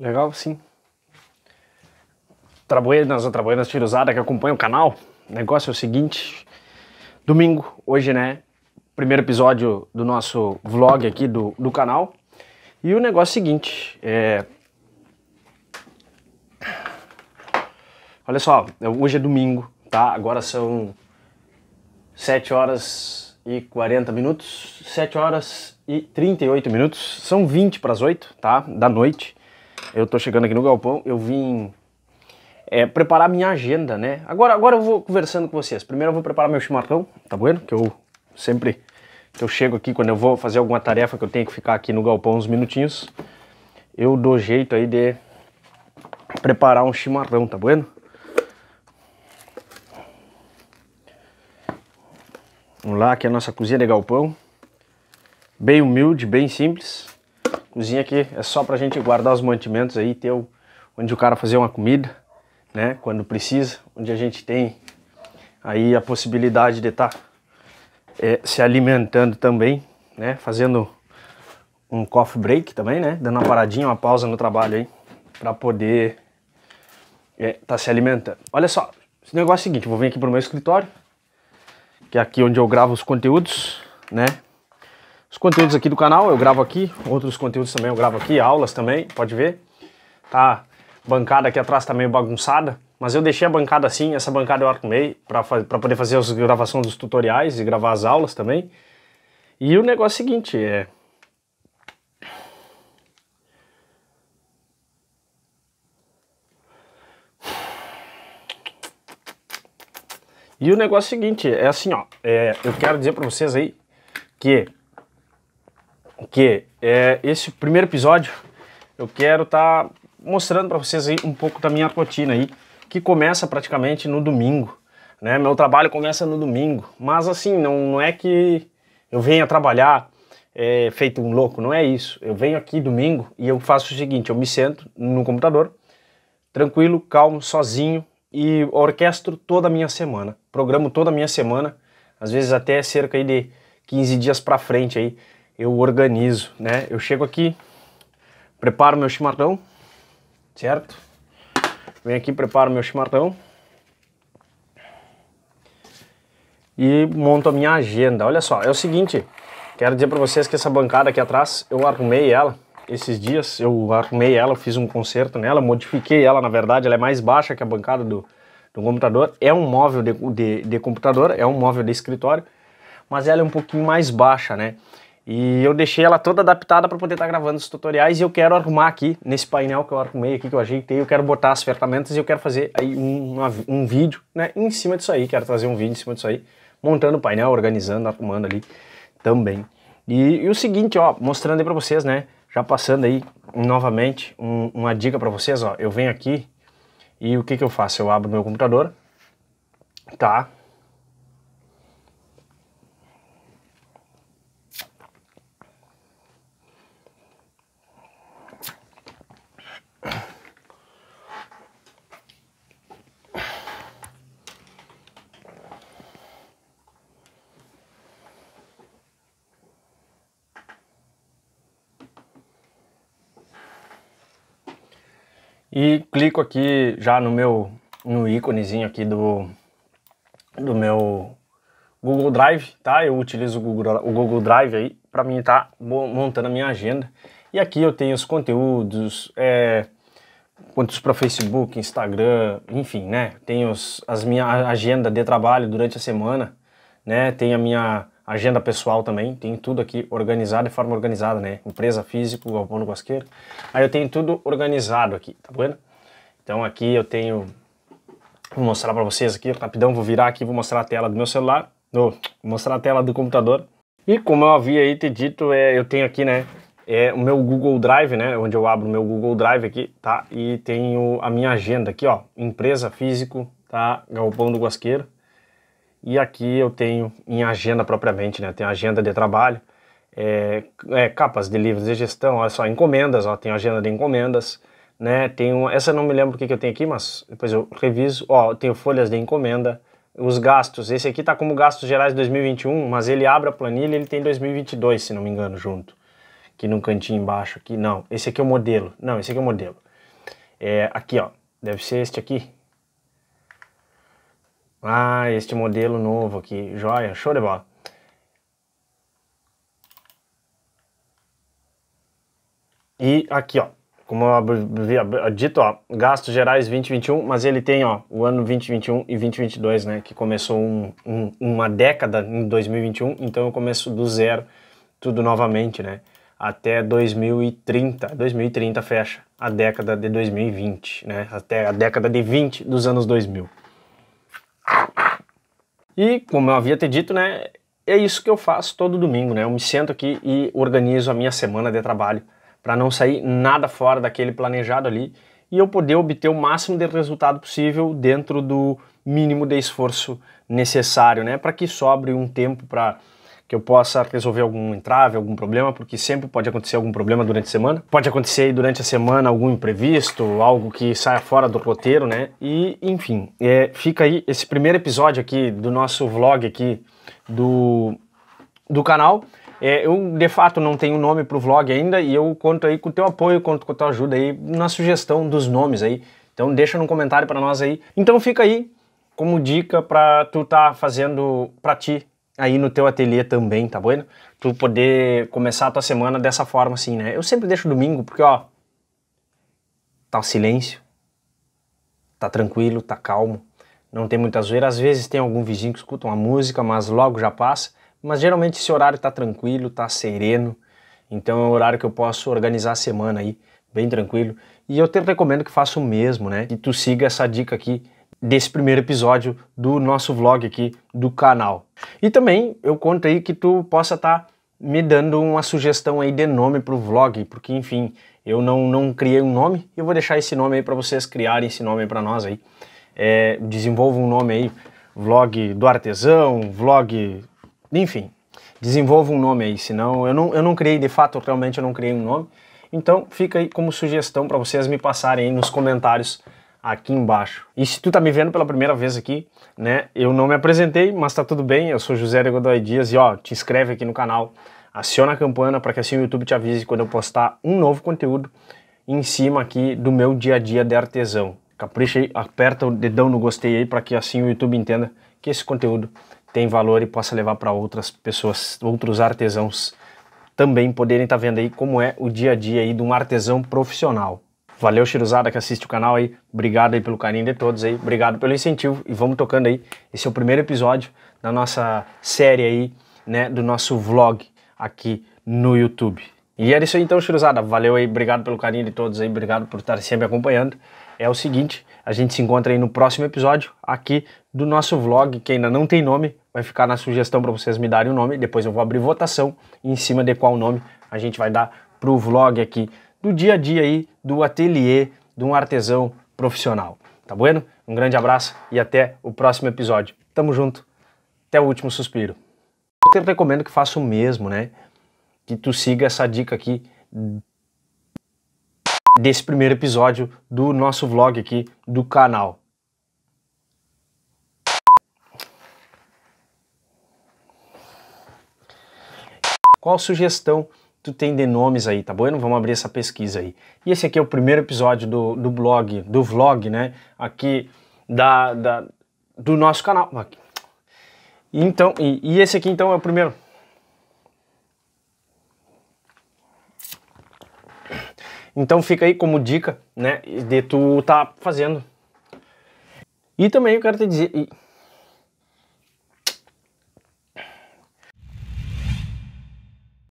Legal, sim. Trabuenas ou Trabuenas Tirosada que acompanha o canal. O negócio é o seguinte. Domingo, hoje, né? Primeiro episódio do nosso vlog aqui do, do canal. E o negócio é o seguinte, é... Olha só, hoje é domingo, tá? Agora são 7 horas e 40 minutos, 7 horas e 38 minutos, são 20 para as 8, tá? Da noite. Eu tô chegando aqui no galpão, eu vim é, preparar minha agenda, né? Agora, agora eu vou conversando com vocês. Primeiro eu vou preparar meu chimarrão, tá bueno? Que eu sempre que eu chego aqui, quando eu vou fazer alguma tarefa que eu tenho que ficar aqui no galpão uns minutinhos, eu dou jeito aí de preparar um chimarrão, tá bueno? Vamos lá, aqui é a nossa cozinha de galpão. Bem humilde, bem simples. Cozinha aqui é só pra gente guardar os mantimentos aí, ter o, onde o cara fazer uma comida, né? Quando precisa, onde a gente tem aí a possibilidade de estar tá, é, se alimentando também, né? Fazendo um coffee break também, né? Dando uma paradinha, uma pausa no trabalho aí, para poder é, tá se alimentando. Olha só, esse negócio é o seguinte, vou vir aqui pro meu escritório, que é aqui onde eu gravo os conteúdos, né? Os conteúdos aqui do canal eu gravo aqui, outros conteúdos também eu gravo aqui, aulas também, pode ver. Tá, bancada aqui atrás tá meio bagunçada, mas eu deixei a bancada assim, essa bancada eu arrumei para poder fazer as gravações dos tutoriais e gravar as aulas também. E o negócio é o seguinte, é... E o negócio é o seguinte, é assim, ó, é, eu quero dizer para vocês aí que que é, esse primeiro episódio eu quero estar tá mostrando para vocês aí um pouco da minha rotina aí, que começa praticamente no domingo, né? Meu trabalho começa no domingo, mas assim, não, não é que eu venha trabalhar é, feito um louco, não é isso. Eu venho aqui domingo e eu faço o seguinte, eu me sento no computador, tranquilo, calmo, sozinho e orquestro toda a minha semana, programo toda a minha semana, às vezes até cerca de 15 dias para frente aí, eu organizo, né? Eu chego aqui, preparo meu chimarrão, certo? Venho aqui, preparo meu chimarrão e monto a minha agenda. Olha só, é o seguinte, quero dizer para vocês que essa bancada aqui atrás, eu arrumei ela esses dias, eu arrumei ela, fiz um conserto nela, modifiquei ela, na verdade, ela é mais baixa que a bancada do, do computador, é um móvel de, de, de computador, é um móvel de escritório, mas ela é um pouquinho mais baixa, né? E eu deixei ela toda adaptada para poder estar tá gravando os tutoriais e eu quero arrumar aqui, nesse painel que eu arrumei aqui, que eu ajeitei, eu quero botar as ferramentas e eu quero fazer aí um, um vídeo, né, em cima disso aí, quero trazer um vídeo em cima disso aí, montando o painel, organizando, arrumando ali também. E, e o seguinte, ó, mostrando aí para vocês, né, já passando aí novamente um, uma dica para vocês, ó, eu venho aqui e o que que eu faço? Eu abro meu computador, tá, E clico aqui já no meu no íconezinho aqui do, do meu Google Drive, tá? Eu utilizo o Google, o Google Drive aí para mim estar tá montando a minha agenda. E aqui eu tenho os conteúdos, é, conteúdos para Facebook, Instagram, enfim, né? Tenho os, as minha agenda de trabalho durante a semana, né? Tem a minha agenda pessoal também, tem tudo aqui organizado de forma organizada, né? Empresa físico, galpão no Guasqueiro. Aí eu tenho tudo organizado aqui, tá vendo? Então aqui eu tenho, vou mostrar para vocês aqui, rapidão, vou virar aqui, vou mostrar a tela do meu celular, vou mostrar a tela do computador. E como eu havia aí te dito, é, eu tenho aqui, né, é o meu Google Drive, né, onde eu abro o meu Google Drive aqui, tá? E tenho a minha agenda aqui, ó, empresa físico, tá? Galpão do Guasqueiro. E aqui eu tenho em agenda propriamente, né? Tem agenda de trabalho, é, é, capas de livros de gestão, olha só, encomendas, ó, tem agenda de encomendas, né? Tenho, essa não me lembro o que, que eu tenho aqui, mas depois eu reviso. Ó, tenho folhas de encomenda, os gastos. Esse aqui tá como gastos gerais de 2021, mas ele abre a planilha, ele tem 2022, se não me engano, junto. Aqui no cantinho embaixo aqui, não. Esse aqui é o modelo. Não, esse aqui é o modelo. É aqui, ó. Deve ser este aqui. Ah, este modelo novo aqui. Joia, show de bola. E aqui, ó, como eu havia dito, ó, gastos gerais 2021, mas ele tem, ó, o ano 2021 e 2022, né, que começou um, um, uma década em 2021, então eu começo do zero, tudo novamente, né, até 2030, 2030 fecha a década de 2020, né, até a década de 20 dos anos 2000. E, como eu havia te dito, né, é isso que eu faço todo domingo, né, eu me sento aqui e organizo a minha semana de trabalho, para não sair nada fora daquele planejado ali e eu poder obter o máximo de resultado possível dentro do mínimo de esforço necessário, né, para que sobre um tempo para que eu possa resolver algum entrave, algum problema, porque sempre pode acontecer algum problema durante a semana. Pode acontecer durante a semana algum imprevisto, algo que saia fora do roteiro, né? E, enfim, é, fica aí esse primeiro episódio aqui do nosso vlog aqui do, do canal. É, eu, de fato, não tenho nome para o vlog ainda e eu conto aí com o teu apoio, conto com a tua ajuda aí na sugestão dos nomes aí. Então deixa no comentário para nós aí. Então fica aí como dica para tu tá fazendo para ti aí no teu ateliê também, tá bom? Tu poder começar a tua semana dessa forma assim, né? Eu sempre deixo domingo porque, ó, tá o silêncio, tá tranquilo, tá calmo, não tem muita zoeira. Às vezes tem algum vizinho que escuta uma música, mas logo já passa. Mas geralmente esse horário está tranquilo, está sereno, então é um horário que eu posso organizar a semana aí, bem tranquilo. E eu te recomendo que faça o mesmo, né? Que tu siga essa dica aqui desse primeiro episódio do nosso vlog aqui do canal. E também eu conto aí que tu possa estar tá me dando uma sugestão aí de nome para o vlog, porque enfim, eu não, não criei um nome, eu vou deixar esse nome aí para vocês criarem esse nome para nós aí. É, desenvolva um nome aí, vlog do artesão, vlog enfim, desenvolva um nome aí, senão eu não, eu não criei, de fato, realmente eu não criei um nome. Então fica aí como sugestão para vocês me passarem aí nos comentários aqui embaixo. E se tu tá me vendo pela primeira vez aqui, né, eu não me apresentei, mas tá tudo bem, eu sou José de Godoy Dias e ó, te inscreve aqui no canal, aciona a campana para que assim o YouTube te avise quando eu postar um novo conteúdo em cima aqui do meu dia a dia de artesão. Capricha aí, aperta o dedão no gostei aí para que assim o YouTube entenda que esse conteúdo tem valor e possa levar para outras pessoas, outros artesãos também poderem estar tá vendo aí como é o dia a dia aí de um artesão profissional. Valeu, Chiruzada, que assiste o canal aí. Obrigado aí pelo carinho de todos aí. Obrigado pelo incentivo e vamos tocando aí. Esse é o primeiro episódio da nossa série aí, né, do nosso vlog aqui no YouTube. E era isso aí então, Chiruzada. Valeu aí, obrigado pelo carinho de todos aí, obrigado por estar sempre acompanhando. É o seguinte, a gente se encontra aí no próximo episódio aqui do nosso vlog, que ainda não tem nome, vai ficar na sugestão para vocês me darem o um nome, depois eu vou abrir votação em cima de qual nome a gente vai dar pro vlog aqui do dia a dia aí do ateliê de um artesão profissional. Tá bueno? Um grande abraço e até o próximo episódio. Tamo junto. Até o último suspiro. Eu te recomendo que faça o mesmo, né? Que tu siga essa dica aqui desse primeiro episódio do nosso vlog aqui do canal. Qual sugestão tu tem de nomes aí, tá bom? Vamos abrir essa pesquisa aí. E esse aqui é o primeiro episódio do, do blog, do vlog, né? Aqui da, da do nosso canal. Então, e, e esse aqui então é o primeiro. Então fica aí como dica, né, de tu tá fazendo. E também eu quero te dizer,